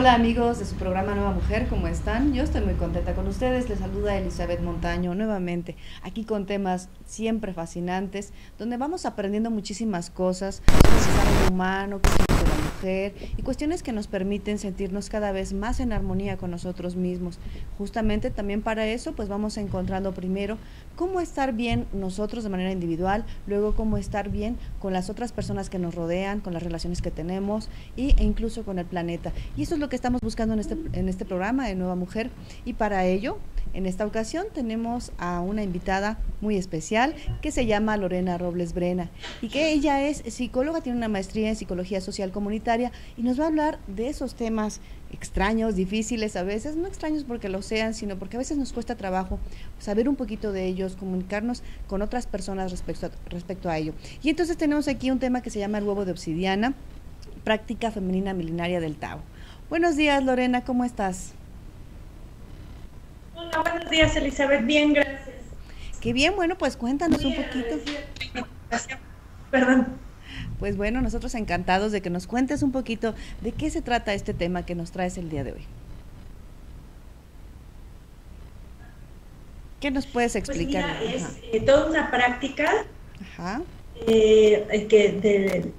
Hola amigos de su programa Nueva Mujer, ¿cómo están? Yo estoy muy contenta con ustedes. Les saluda Elizabeth Montaño nuevamente, aquí con temas siempre fascinantes, donde vamos aprendiendo muchísimas cosas sobre el humano, cuestiones de la mujer y cuestiones que nos permiten sentirnos cada vez más en armonía con nosotros mismos. Justamente también para eso, pues vamos encontrando primero cómo estar bien nosotros de manera individual, luego cómo estar bien con las otras personas que nos rodean, con las relaciones que tenemos y, e incluso con el planeta. Y eso es lo que estamos buscando en este, en este programa de Nueva Mujer. Y para ello, en esta ocasión tenemos a una invitada muy especial que se llama Lorena Robles Brena y que ella es psicóloga, tiene una maestría en psicología social comunitaria y nos va a hablar de esos temas extraños, difíciles a veces, no extraños porque lo sean, sino porque a veces nos cuesta trabajo saber un poquito de ellos, comunicarnos con otras personas respecto a, respecto a ello. Y entonces tenemos aquí un tema que se llama el huevo de obsidiana, práctica femenina milenaria del Tao. Buenos días, Lorena, ¿cómo estás? Hola, buenos días, Elizabeth. Bien, gracias. Qué bien, bueno, pues cuéntanos un poquito. Perdón. Pues bueno, nosotros encantados de que nos cuentes un poquito de qué se trata este tema que nos traes el día de hoy. ¿Qué nos puedes Pues explicar? mira, es eh, toda una práctica Ajá. eh, que de,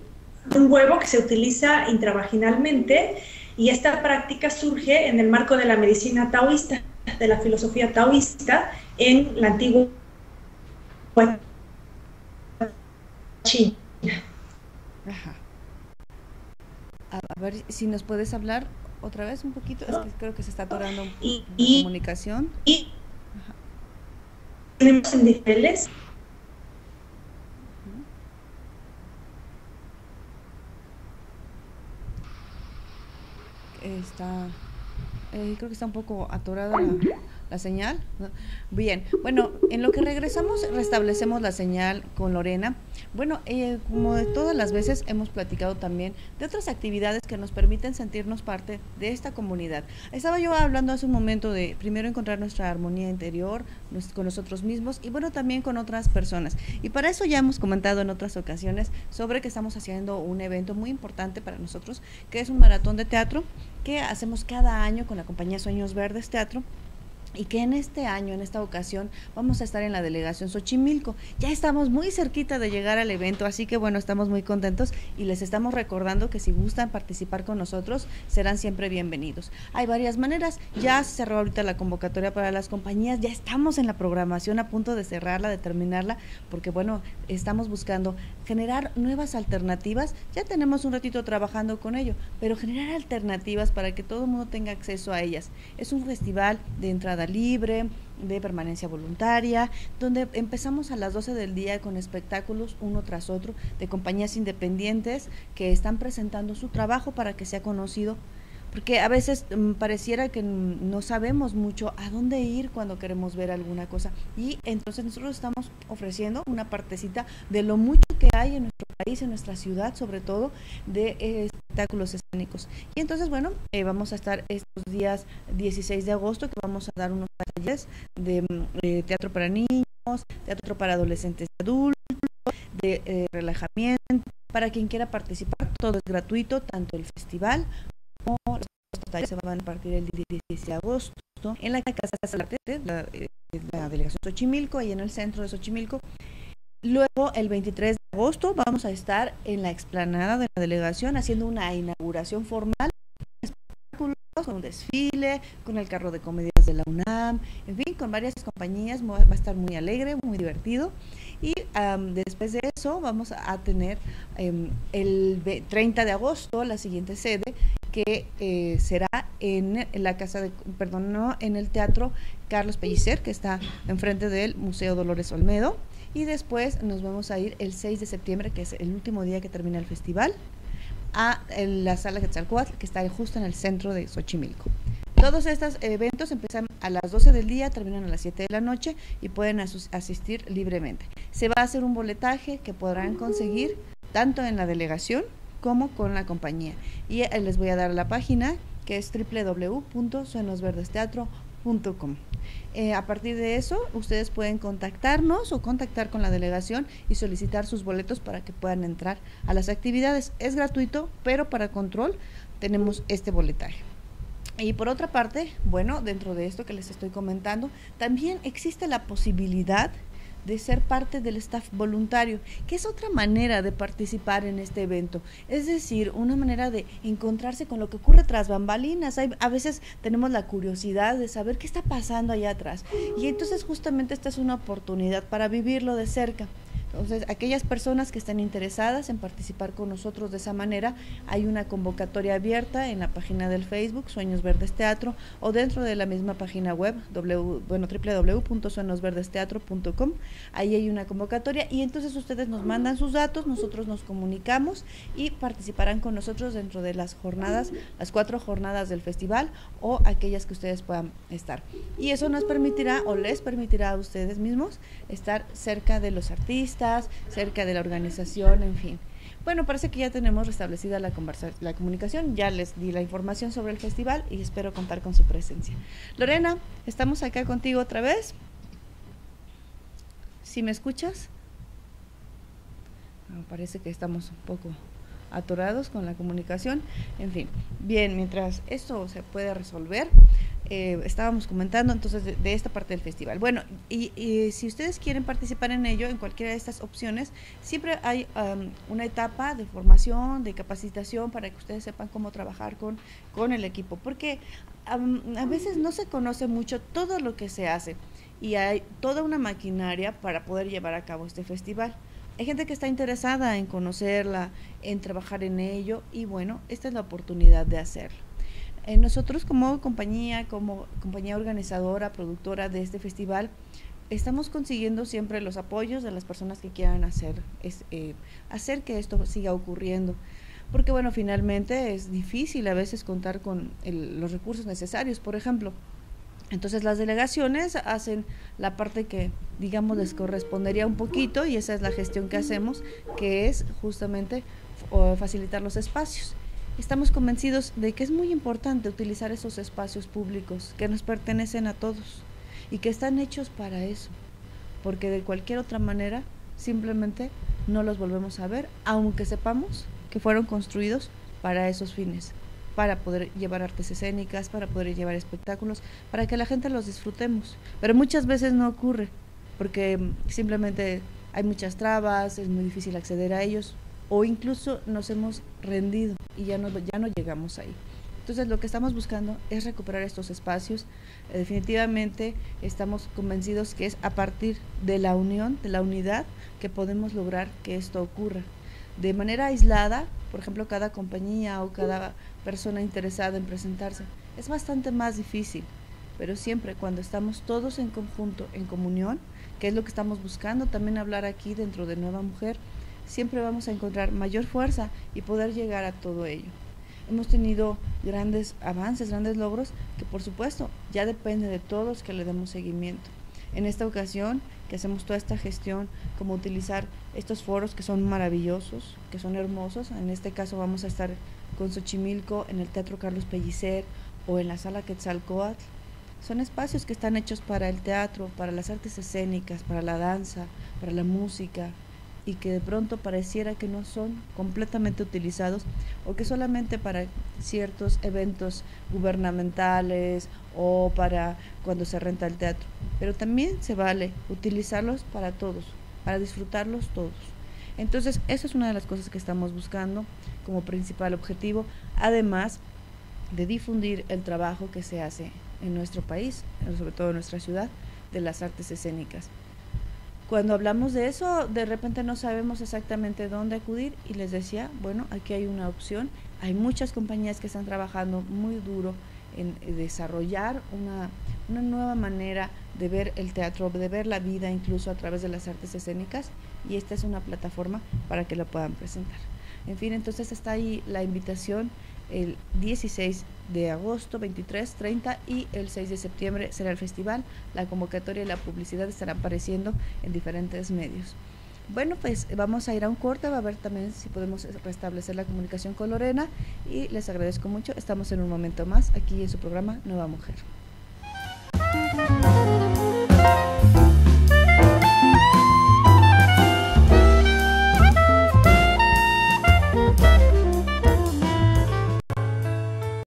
de un huevo que se utiliza intravaginalmente y esta práctica surge en el marco de la medicina taoísta, de la filosofía taoísta en la antigua China. Ajá. A, ver si nos puedes hablar otra vez un poquito. Es que creo que se está atorando Y- la y- comunicación. Y tenemos en niveles Está, eh, creo que está un poco atorada la, la señal. Bien, bueno, en lo que regresamos restablecemos la señal con Lorena. Bueno, eh, como de todas las veces hemos platicado también de otras actividades que nos permiten sentirnos parte de esta comunidad. Estaba yo hablando hace un momento de primero encontrar nuestra armonía interior con nosotros mismos y bueno, también con otras personas. Y para eso ya hemos comentado en otras ocasiones sobre que estamos haciendo un evento muy importante para nosotros, que es un maratón de teatro que hacemos cada año con la compañía Sueños Verdes Teatro y que en este año, en esta ocasión, vamos a estar en la delegación Xochimilco. Ya estamos muy cerquita de llegar al evento, así que bueno, estamos muy contentos y les estamos recordando que si gustan participar con nosotros, serán siempre bienvenidos. Hay varias maneras, ya se cerró ahorita la convocatoria para las compañías, ya estamos en la programación a punto de cerrarla, de terminarla, porque bueno, estamos buscando generar nuevas alternativas. Ya tenemos un ratito trabajando con ello, pero generar alternativas para que todo el mundo tenga acceso a ellas. Es un festival de entrada libre, de permanencia voluntaria, donde empezamos a las 12 del día con espectáculos uno tras otro de compañías independientes que están presentando su trabajo para que sea conocido porque a veces mm, pareciera que no sabemos mucho a dónde ir cuando queremos ver alguna cosa. Y entonces nosotros estamos ofreciendo una partecita de lo mucho que hay en nuestro país, en nuestra ciudad, sobre todo de eh, espectáculos escénicos. Y entonces, bueno, eh, vamos a estar estos días 16 de agosto que vamos a dar unos talleres de mm, eh, teatro para niños, teatro para adolescentes y adultos, de eh, relajamiento, para quien quiera participar, todo es gratuito, tanto el festival como los talleres se van a partir el 16 de agosto en la Casa Arte, la, eh, la delegación Xochimilco, ahí en el centro de Xochimilco. Luego, el 23 de agosto, vamos a estar en la explanada de la delegación haciendo una inauguración formal, con un desfile, con el carro de comedias de la UNAM, en fin, con varias compañías, va a estar muy alegre, muy divertido. Y um, después de eso vamos a tener um, el 30 de agosto la siguiente sede que eh, será en, la casa de, perdón, no, en el Teatro Carlos Pellicer, que está enfrente del Museo Dolores Olmedo. Y después nos vamos a ir el 6 de septiembre, que es el último día que termina el festival, a la sala Quetzalcóatl, que está justo en el centro de Xochimilco. Todos estos eventos empiezan a las 12 del día, terminan a las 7 de la noche y pueden asistir libremente. Se va a hacer un boletaje que podrán conseguir tanto en la delegación como con la compañía. Y les voy a dar la página que es www.suenosverdesteatro.com. Eh, a partir de eso, ustedes pueden contactarnos o contactar con la delegación y solicitar sus boletos para que puedan entrar a las actividades. Es gratuito, pero para control tenemos este boletaje. Y por otra parte, bueno, dentro de esto que les estoy comentando, también existe la posibilidad de ser parte del staff voluntario, que es otra manera de participar en este evento. Es decir, una manera de encontrarse con lo que ocurre tras bambalinas. Hay, a veces tenemos la curiosidad de saber qué está pasando allá atrás. Y entonces justamente esta es una oportunidad para vivirlo de cerca. Entonces, aquellas personas que estén interesadas en participar con nosotros de esa manera, hay una convocatoria abierta en la página del Facebook Sueños Verdes Teatro o dentro de la misma página web bueno, www.sueñosverdesteatro.com. Ahí hay una convocatoria y entonces ustedes nos mandan sus datos, nosotros nos comunicamos y participarán con nosotros dentro de las jornadas, las cuatro jornadas del festival o aquellas que ustedes puedan estar. Y eso nos permitirá o les permitirá a ustedes mismos estar cerca de los artistas, cerca de la organización, en fin. Bueno, parece que ya tenemos restablecida la, la comunicación, ya les di la información sobre el festival y espero contar con su presencia. Lorena, estamos acá contigo otra vez. ¿Si me escuchas? Me parece que estamos un poco atorados con la comunicación. En fin, bien, mientras esto se puede resolver, eh, estábamos comentando entonces de, esta parte del festival. Bueno, y, si ustedes quieren participar en ello, en cualquiera de estas opciones, siempre hay una etapa de formación, de capacitación para que ustedes sepan cómo trabajar con, con el equipo, porque a veces no se conoce mucho todo lo que se hace y hay toda una maquinaria para poder llevar a cabo este festival. Hay gente que está interesada en conocerla, en trabajar en ello y bueno, esta es la oportunidad de hacerlo. Eh, nosotros como compañía, como compañía organizadora, productora de este festival, estamos consiguiendo siempre los apoyos de las personas que quieran hacer, es, eh, hacer que esto siga ocurriendo. Porque bueno, finalmente es difícil a veces contar con los recursos necesarios, por ejemplo. Entonces las delegaciones hacen la parte que, digamos, les correspondería un poquito y esa es la gestión que hacemos, que es justamente facilitar los espacios. Estamos convencidos de que es muy importante utilizar esos espacios públicos que nos pertenecen a todos y que están hechos para eso, porque de cualquier otra manera simplemente no los volvemos a ver, aunque sepamos que fueron construidos para esos fines, para poder llevar artes escénicas, para poder llevar espectáculos, para que la gente los disfrutemos. Pero muchas veces no ocurre, porque simplemente hay muchas trabas, es muy difícil acceder a ellos, o incluso nos hemos rendido y ya no, ya no llegamos ahí. Entonces lo que estamos buscando es recuperar estos espacios. Eh, definitivamente estamos convencidos que es a partir de la unión, de la unidad, que podemos lograr que esto ocurra. De manera aislada, por ejemplo, cada compañía o cada persona interesada en presentarse, es bastante más difícil, pero siempre cuando estamos todos en conjunto, en comunión, que es lo que estamos buscando también hablar aquí dentro de Nueva Mujer, siempre vamos a encontrar mayor fuerza y poder llegar a todo ello. Hemos tenido grandes avances, grandes logros, que por supuesto ya depende de todos que le demos seguimiento. En esta ocasión, que hacemos toda esta gestión, como utilizar estos foros que son maravillosos, que son hermosos. En este caso vamos a estar con Xochimilco en el Teatro Carlos Pellicer o en la Sala Quetzalcoatl. Son espacios que están hechos para el teatro, para las artes escénicas, para la danza, para la música, y que de pronto pareciera que no son completamente utilizados o que solamente para ciertos eventos gubernamentales o para cuando se renta el teatro. Pero también se vale utilizarlos para todos, para disfrutarlos todos. Entonces, eso es una de las cosas que estamos buscando como principal objetivo, además de difundir el trabajo que se hace en nuestro país, sobre todo en nuestra ciudad, de las artes escénicas. Cuando hablamos de eso, de repente no sabemos exactamente dónde acudir y les decía, bueno, aquí hay una opción. Hay muchas compañías que están trabajando muy duro en desarrollar una, una nueva manera de ver el teatro, de ver la vida incluso a través de las artes escénicas y esta es una plataforma para que lo puedan presentar. En fin, entonces está ahí la invitación el 16 de agosto, 23, 30 y el 6 de septiembre será el festival. La convocatoria y la publicidad estarán apareciendo en diferentes medios. Bueno, pues vamos a ir a un corte, va a ver también si podemos restablecer la comunicación con Lorena y les agradezco mucho. Estamos en un momento más aquí en su programa Nueva Mujer.